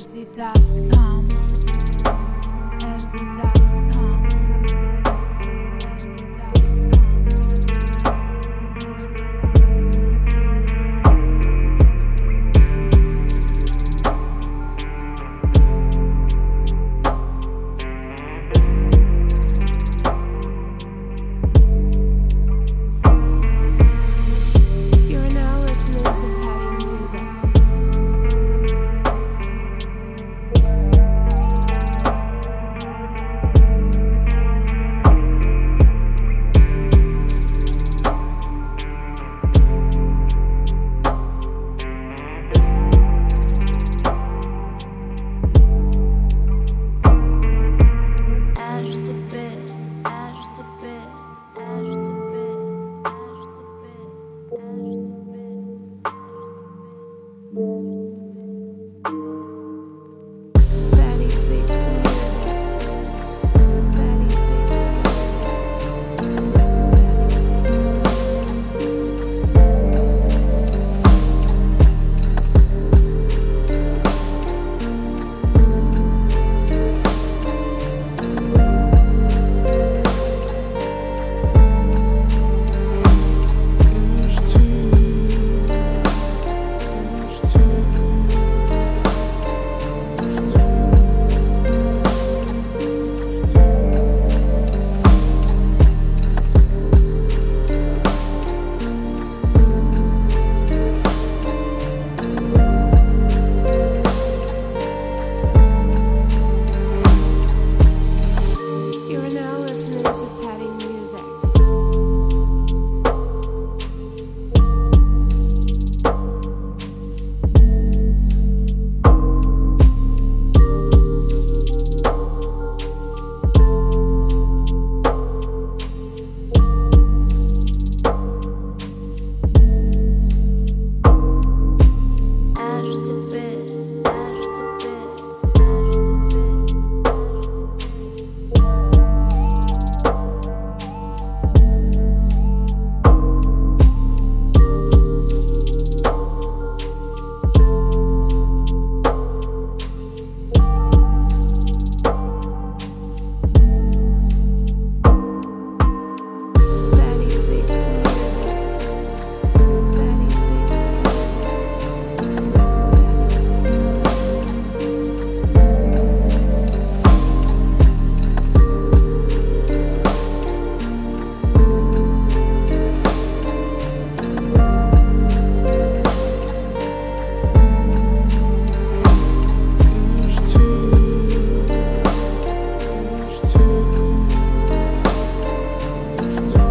Thursday.com. Yes.